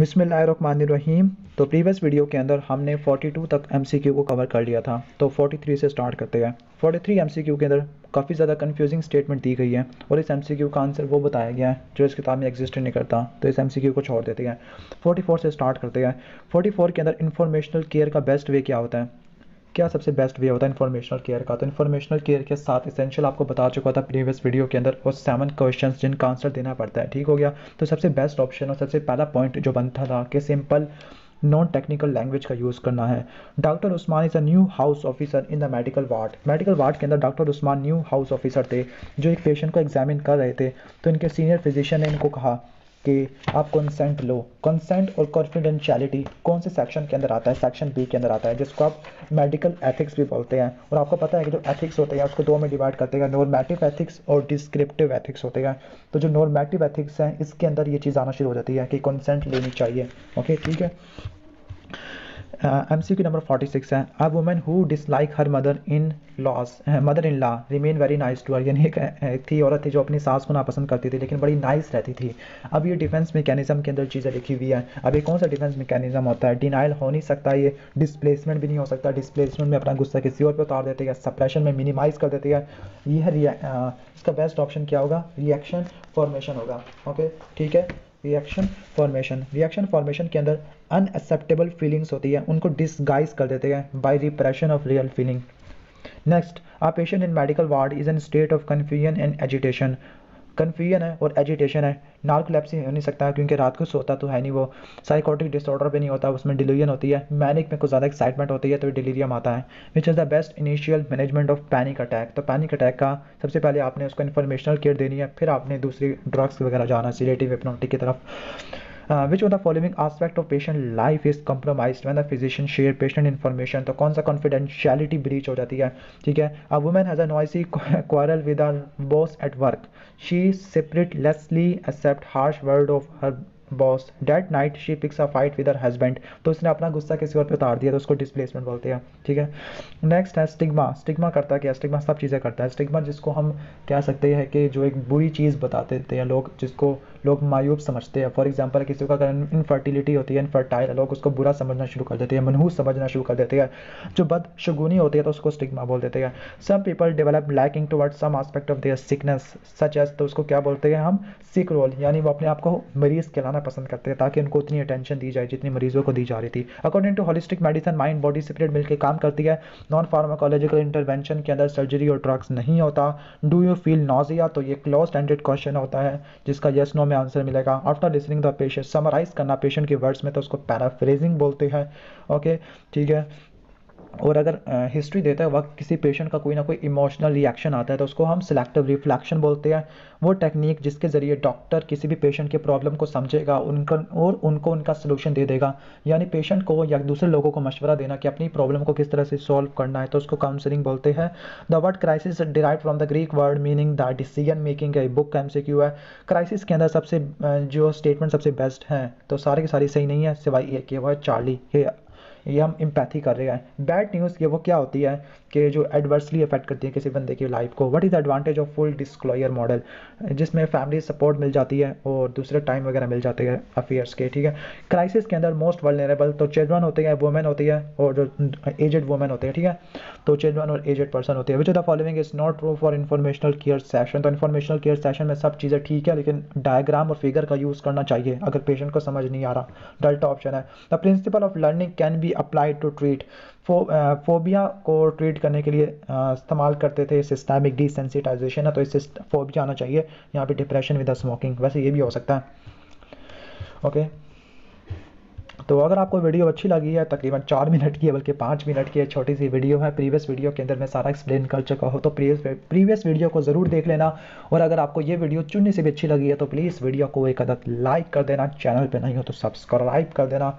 बिसमीम तो previous video के अंदर हमने 42 तक एमसीक्यू को कवर कर लिया था। तो 43 से स्टार्ट करते हैं। 43 एमसीक्यू के अंदर काफ़ी ज़्यादा कंफ्यूजिंग स्टेटमेंट दी गई है। और इस एमसीक्यू का आंसर वो बताया गया है, जो इस किताब में एग्जिस्ट नहीं करता। तो इस एमसीक्यू को छोड़ देते हैं। 44 से स्टार्ट करते हैं। 44 के अंदर इन्फॉर्मेशनल केयर का बेस्ट वे क्या होता है? क्या सबसे बेस्ट वे होता है इन्फॉर्मेशनल केयर का? तो इन्फॉर्मेशनल केयर के साथ इसेंशियल आपको बता चुका था प्रीवियस वीडियो के अंदर और सेवन क्वेश्चन जिनका आंसर देना पड़ता है, ठीक हो गया? तो सबसे बेस्ट ऑप्शन और सबसे पहला पॉइंट जो बनता था कि सिंपल नॉन टेक्निकल लैंग्वेज का यूज़ करना है। Doctor Usman is a new house officer in the medical ward medical ward के अंदर doctor Usman new house officer थे, जो एक पेशेंट को एग्जामिन कर रहे थे। तो इनके सीनियर फिजिशियन ने इनको कहा कि आप कंसेंट लो। कंसेंट और कॉन्फिडेंशियलिटी कौन से सेक्शन के अंदर आता है? सेक्शन बी के अंदर आता है, जिसको आप मेडिकल एथिक्स भी बोलते हैं। और आपको पता है कि जो एथिक्स होते हैं, उसको दो में डिवाइड करते हैं। नॉर्मेटिव एथिक्स और डिस्क्रिप्टिव एथिक्स होते हैं। तो जो नॉर्मेटिव एथिक्स हैं, इसके अंदर ये चीज़ आना शुरू हो जाती है कि कंसेंट लेनी चाहिए। ओके ठीक है? M C Q number forty six है. A woman who dislike her mother in laws mother in law remain very nice to her यानी एक थी औरत थी जो अपनी सास को नापसंद करती थी, लेकिन बड़ी नाइस रहती थी. अब ये डिफेंस मैकेनिज्म के अंदर चीज़ें लिखी हुई है. अब ये कौन सा डिफेंस मैकेनिज्म होता है? डिनाइल हो नहीं सकता, ये डिस्प्लेसमेंट भी नहीं हो सकता. डिस्प्लेसमेंट में अपना गुस्सा किसी और पर उतार देते हैं सप्रेशन में मिनिमाइज कर देती है. ये है इसका बेस्ट ऑप्शन क्या होगा? रिएक्शन फॉर्मेशन होगा. ओके ठीक है? रिएक्शन फॉर्मेशन रिएक्शन फॉर्मेशन के अंदर अनएक्सेप्टेबल फीलिंग्स होती है। उनको डिसगाइज कर देते हैं by repression of real feeling next a patient in medical ward is in state of confusion and agitation confusion है और एजिटेशन है। नार्कोलेप्सी हो नहीं सकता क्योंकि रात को सोता तो है नहीं वो। साइकोटिक डिसऑर्डर भी नहीं होता, उसमें डिलीरियन होती है। मैनिक में कुछ ज़्यादा एक्साइटमेंट होती है तो डिलीरियम आता है। Which is the best initial management of panic attack तो पैनिक अटैक का सबसे पहले आपने उसको इन्फॉर्मेशनल केयर देनी है, फिर आपने दूसरी ड्रग्स वगैरह जाना सीरेटिव एपनोटिक की तरफ़। Which of the following aspect of patient life is compromise when the physician share patient information तो कौन सा कॉन्फिडेंशियलिटी ब्रीच हो जाती है? ठीक है? A woman has a noisy quarrel with her boss at work she speechlessly accept harsh word of her boss that night she picks a fight with her husband तो उसने अपना गुस्सा किसी और पे उतार दिया तो उसको डिस्प्लेसमेंट बोलते हैं। ठीक है? नेक्स्ट है स्टिग्मा स्टिग्मा करता क्या? स्टिग्मा सब चीज़ें करता है। स्टिग्मा जिसको हम कह सकते हैं कि जो एक बुरी चीज़ बता देते हैं लोग, जिसको लोग मायूब समझते हैं। फॉर एग्ज़ाम्पल किसी का अगर इनफर्टिलिटी होती है इनफर्टाइल लोग उसको बुरा समझना शुरू कर देते हैं, मनहूस समझना शुरू कर देते हैं। जो बद शगुनी होती है तो उसको स्टिग्मा बोल देते हैं। Some people develop lacking toward some aspect of their sickness such as तो उसको क्या बोलते हैं हम? सिक रोल यानी वो अपने आप को मरीज़ कहलाना पसंद करते हैं, ताकि उनको उतनी अटेंशन दी जाए जितनी मरीजों को दी जा रही थी। According to holistic medicine mind body spirit मिलकर काम करती है। नॉन फार्माकोलॉजिकल इंटरवेंशन के अंदर सर्जरी और ड्रग्स नहीं होता। डू यू फील नोजिया तो ये क्लोज एंडेड क्वेश्चन होता है, जिसका यस नो में आंसर मिलेगा। After listening the patient summarise करना पेशेंट के वर्ड्स में तो उसको पैराफ्रेजिंग बोलते हैं। ओके ठीक है? और अगर हिस्ट्री देते वक्त किसी पेशेंट का कोई ना कोई इमोशनल रिएक्शन आता है तो उसको हम सिलेक्टिव रिफ्लेक्शन बोलते हैं। वो टेक्निक जिसके ज़रिए डॉक्टर किसी भी पेशेंट के प्रॉब्लम को समझेगा, उनका, और उनको उनका सोल्यूशन दे देगा। यानी पेशेंट को या दूसरे लोगों को मशवरा देना कि अपनी प्रॉब्लम को किस तरह से सॉल्व करना है तो उसको काउंसलिंग बोलते हैं। The word crisis derive from the Greek word meaning the decision making का बुक सी क्यू है। क्राइसिस के अंदर सबसे जो स्टेटमेंट सबसे बेस्ट हैं तो सारे के सारी सही नहीं है, सिवाय एक ये वो है चार्ली ये हम इम्पैथी कर रहे हैं। बैड न्यूज़ ये वो क्या होती है कि जो एडवर्सली इफ़ेक्ट करती है किसी बंदे की लाइफ को। What is the advantage of full disclosure model जिसमें फैमिली सपोर्ट मिल जाती है और दूसरे टाइम वगैरह मिल जाते हैं अफेयर्स के, ठीक है? क्राइसिस के अंदर मोस्ट वलनरेबल तो चिल्ड्रन होते हैं वुमेन होती है और जो एजेड वुमेन होते हैं, ठीक है? तो चिल्ड्रन और एजेड पर्सन होते हैं। Which the following is not true for informational care session तो इन्फॉर्मेशनल केयर सेशन में सब चीज़ें ठीक है, लेकिन डायग्राम और फिगर का यूज़ करना चाहिए। अगर पेशेंट को समझ नहीं आ रहा डल्टा ऑप्शन है। The principle of learning can be applied to treat four phobia को ट्रीट करने के लिए इस्तेमाल करते थे सिस्टमिक डिसेंसिटाइजेशन है तो इससे फोबिया आना चाहिए। यहाँ पे डिप्रेशन विद स्मोकिंग वैसे ये भी हो सकता है। ओके तो अगर आपको वीडियो अच्छी लगी है, तकरीबन चार मिनट की है, बल्कि पाँच मिनट की है, छोटी सी वीडियो है प्रीवियस वीडियो के अंदर मैं सारा एक्सप्लेन कर चुका हूँ तो प्रीवियस प्रीवियस वीडियो को ज़रूर देख लेना। और अगर आपको ये वीडियो चुनने से भी अच्छी लगी है तो प्लीज़ वीडियो को एक अदद लाइक कर देना चैनल पर नहीं हो तो सब्सक्राइब कर देना।